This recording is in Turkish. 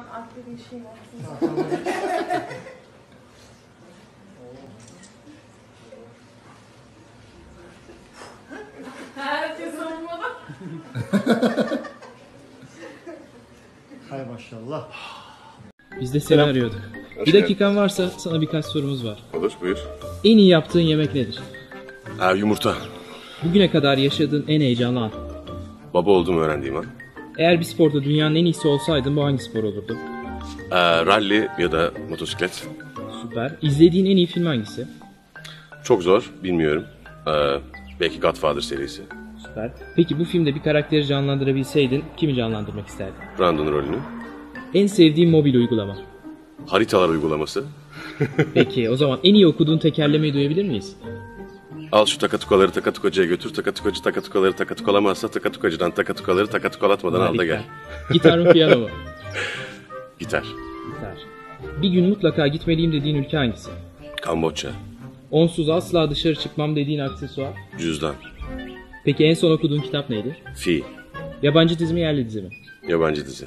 zaman aklı bir şey olsun. Herkes savunmada. Hay maşallah. Biz de seni arıyorduk. Bir dakikan varsa sana birkaç sorumuz var. Olur buyur. En iyi yaptığın yemek nedir? Ha, yumurta. Bugüne kadar yaşadığın en heyecanlı an. Baba olduğumu öğrendiğim an. Eğer bir sporda dünyanın en iyisi olsaydın bu hangi spor olurdu? Ee, rally ya da motosiklet. Süper. İzlediğin en iyi film hangisi? Çok zor bilmiyorum. Ee, belki Godfather serisi. Süper. Peki bu filmde bir karakteri canlandırabilseydin kimi canlandırmak isterdin? Brandon rolünü. En sevdiğin mobil uygulama. Haritalar uygulaması. Peki o zaman en iyi okuduğun tekerlemeyi duyabilir miyiz? Al şu takatukaları takatukacıya götür. Takatukacı takatukaları takatukalamazsa takatukacıdan takatukaları takatukalatmadan al da gel. Gitar mı piyano mu? Gitar. Gitar. Bir gün mutlaka gitmeliyim dediğin ülke hangisi? Kamboçya. Onsuz asla dışarı çıkmam dediğin aksesuar. Cüzdan. Peki en son okuduğun kitap neydi? Fi. Yabancı dizi mi yerli dizi mi? Yabancı dizi.